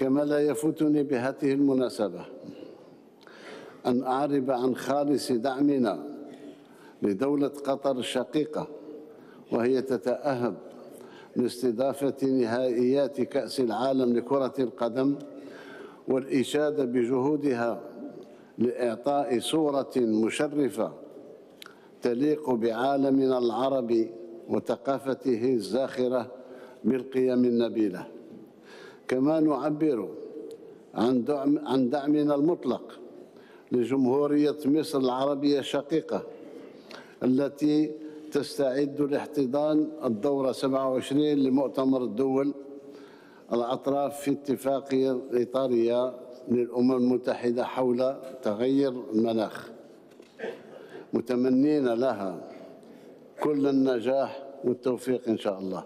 كما لا يفوتني بهذه المناسبة أن أعرب عن خالص دعمنا لدولة قطر الشقيقة وهي تتأهب لاستضافة نهائيات كأس العالم لكرة القدم والإشادة بجهودها لإعطاء صورة مشرفة تليق بعالمنا العربي وثقافته الزاخرة بالقيم النبيلة. كما نعبر عن, دعم عن دعمنا المطلق لجمهورية مصر العربية الشقيقة التي تستعد لاحتضان الدورة 27 لمؤتمر الدول الأطراف في اتفاقية إطارية للأمم المتحدة حول تغير المناخ. متمنين لها كل النجاح والتوفيق إن شاء الله.